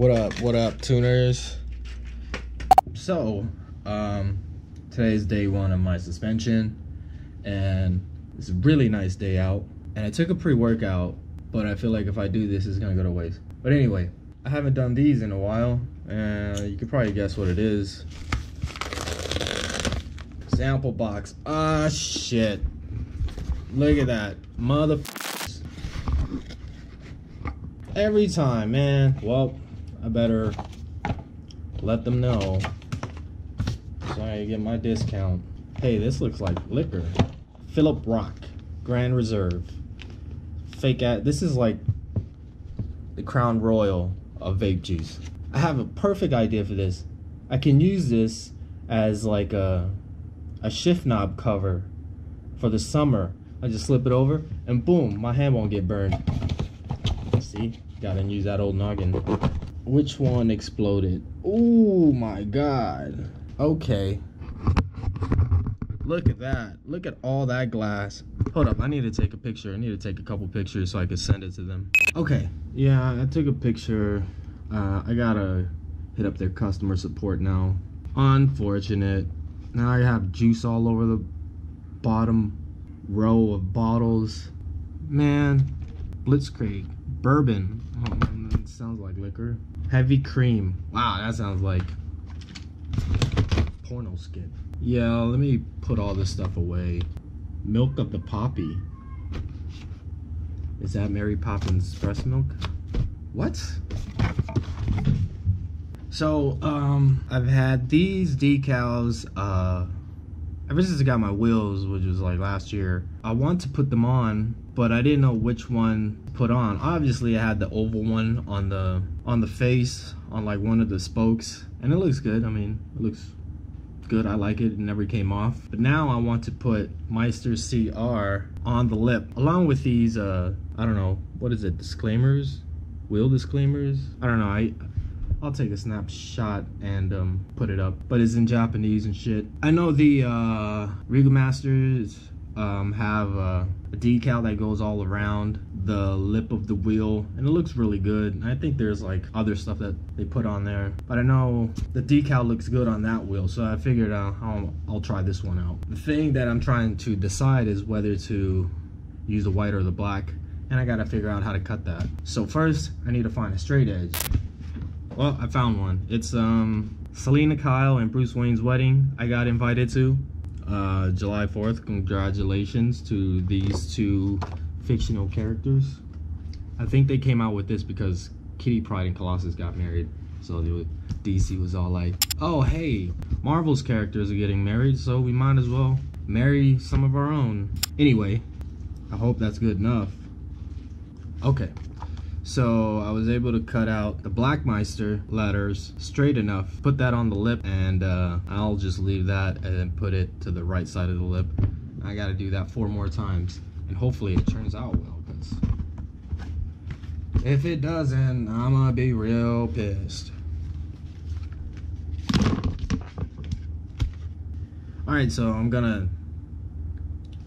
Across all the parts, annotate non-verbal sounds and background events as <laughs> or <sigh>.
What up, what up, tuners? So, um, today's day one of my suspension, and it's a really nice day out. And I took a pre-workout, but I feel like if I do this, it's gonna go to waste. But anyway, I haven't done these in a while, and you could probably guess what it is. Zample box. Ah, shit. Look at that. Mother. Every time, man. Well, I better let them know so I get my discount. Hey, this looks like liquor. Philip Rocke, Grand Reserve. Fake at this is like the Crown Royal of vape juice. I have a perfect idea for this. I can use this as like a a shift knob cover for the summer. I just slip it over and boom, my hand won't get burned. See, gotta use that old noggin. Which one exploded? Oh my god. Okay. Look at that. Look at all that glass. Hold up, I need to take a picture. I need to take a couple pictures so I can send it to them. Okay, yeah, I took a picture. Uh, I gotta hit up their customer support now. Unfortunate. Now I have juice all over the bottom row of bottles. Man, Blitzkrieg, bourbon. Sounds like liquor. Heavy cream. Wow, that sounds like porno skin. Yeah, let me put all this stuff away. Milk of the poppy. Is that Mary Poppins breast milk? What? So, um, I've had these decals, uh, ever since I got my wheels, which was like last year. I want to put them on, but I didn't know which one to put on. Obviously, I had the oval one on the on the face, on like one of the spokes, and it looks good. I mean, it looks good. I like it. It never came off. But now I want to put Meister CR on the lip, along with these, uh, I don't know, what is it, disclaimers? Wheel disclaimers? I don't know. I I'll take a snapshot and um, put it up. But it's in Japanese and shit. I know the uh, Regal Masters um, have uh, a decal that goes all around the lip of the wheel and it looks really good. I think there's like other stuff that they put on there. But I know the decal looks good on that wheel so I figured uh, I'll, I'll try this one out. The thing that I'm trying to decide is whether to use the white or the black and I gotta figure out how to cut that. So first I need to find a straight edge. Well, I found one. It's um Selina Kyle and Bruce Wayne's wedding I got invited to. Uh, July 4th, congratulations to these two fictional characters. I think they came out with this because Kitty Pryde and Colossus got married. So DC was all like, oh hey, Marvel's characters are getting married, so we might as well marry some of our own. Anyway, I hope that's good enough. Okay, so I was able to cut out the black Meister letters straight enough, put that on the lip, and uh, I'll just leave that and then put it to the right side of the lip. I gotta do that four more times, and hopefully it turns out well, because if it doesn't, I'm gonna be real pissed. All right, so I'm gonna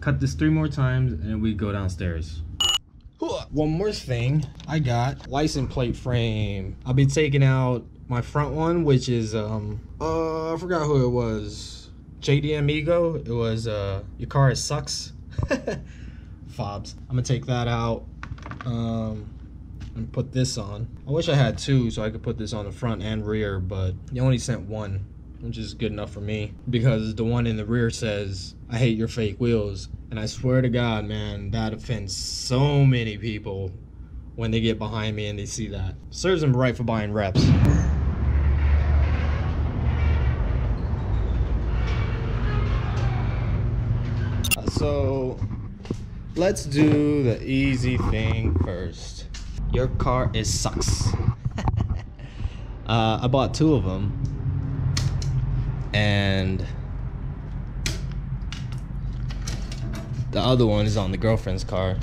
cut this three more times and we go downstairs. One more thing, I got license plate frame. I'll be taking out my front one, which is, um, uh, I forgot who it was. JDMEGO. It was, uh, your car sucks. <laughs> Fobs. I'm gonna take that out, um, and put this on. I wish I had two so I could put this on the front and rear, but they only sent one, which is good enough for me because the one in the rear says, I hate your fake wheels. And I swear to God, man, that offends so many people when they get behind me and they see that. Serves them right for buying reps. So let's do the easy thing first. Your car is sucks. <laughs> uh, I bought two of them, and the other one is on the girlfriend's car,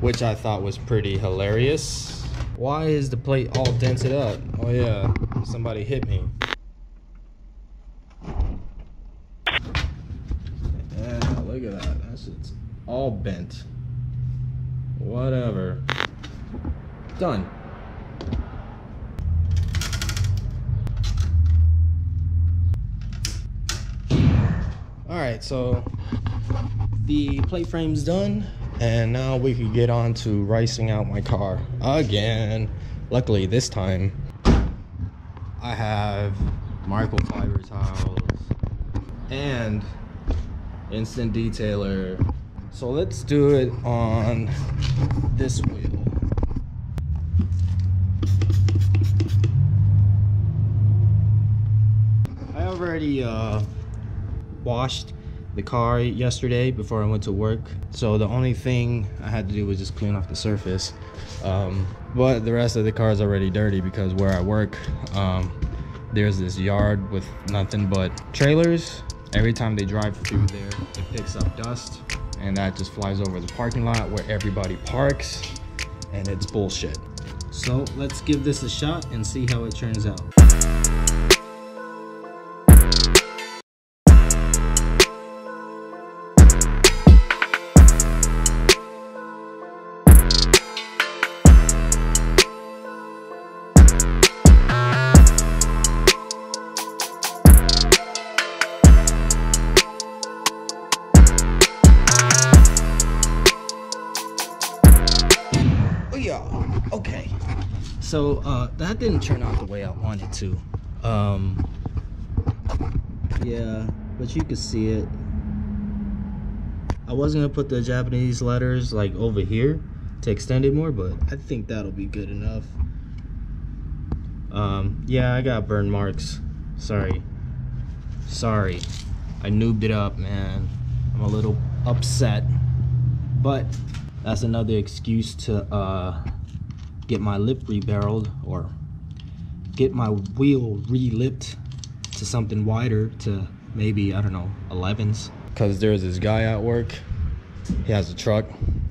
which I thought was pretty hilarious. Why is the plate all dented up? Oh yeah, somebody hit me. Yeah, look at that. That shit's all bent. Whatever. Done. Right, so the plate frame's done, and now we can get on to ricing out my car again. Luckily, this time I have Michael microfiber tiles and instant detailer. So let's do it on this wheel. I already uh, washed the car yesterday before I went to work. So the only thing I had to do was just clean off the surface. Um, but the rest of the car is already dirty because where I work, um, there's this yard with nothing but trailers. Every time they drive through there, it picks up dust and that just flies over the parking lot where everybody parks and it's bullshit. So let's give this a shot and see how it turns out. So uh that didn't turn out the way i wanted to. Um yeah but you could see it. I wasn't gonna put the japanese letters like over here to extend it more but i think that'll be good enough. Um yeah i got burn marks. Sorry. Sorry. I noobed it up man. I'm a little upset. But that's another excuse to uh, get my lip rebarreled or get my wheel re-lipped to something wider to maybe I don't know 11s because there's this guy at work. He has a truck.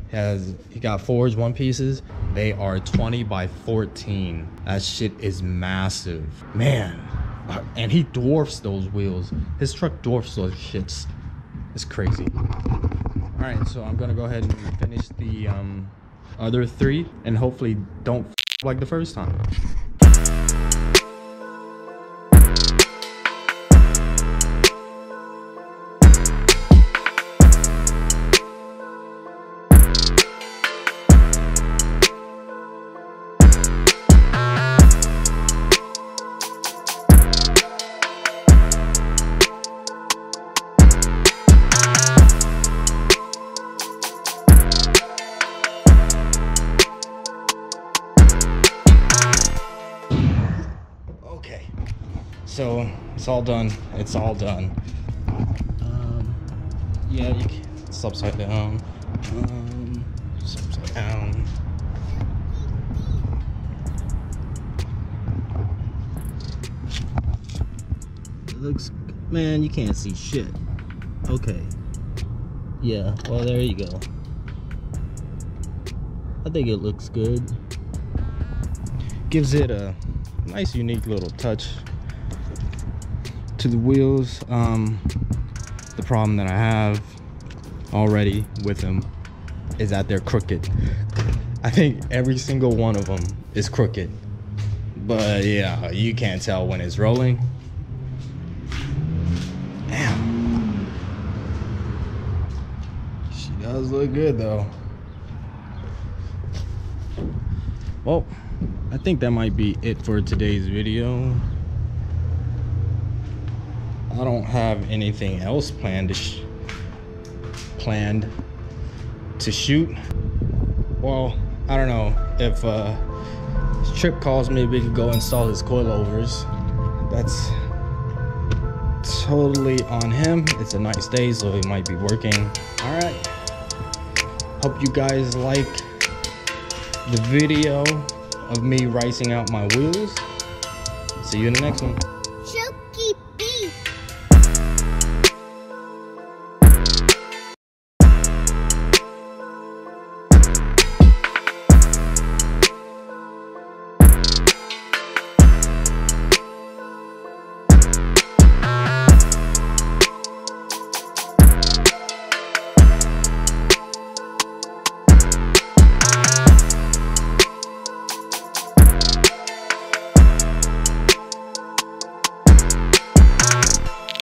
He has he got forged one pieces. They are 20 by 14 that shit is massive. Man and he dwarfs those wheels. His truck dwarfs those shits. It's crazy. All right so i'm gonna go ahead and finish the um, other three and hopefully don't like the first time so it's all done. It's all done. Um, yeah you can it's upside down. Um, it's upside down. It looks man you can't see shit. Okay. Yeah well there you go. I think it looks good. Gives it a nice unique little touch to the wheels um, the problem that I have already with them is that they're crooked. I think every single one of them is crooked. But yeah you can't tell when it's rolling. Damn. She does look good though. Well I think that might be it for today's video I don't have anything else planned to planned to shoot. Well, I don't know if uh, Trip calls me, we could go install his coilovers. That's totally on him. It's a nice day, so he might be working. All right. Hope you guys like the video of me ricing out my wheels. See you in the next one.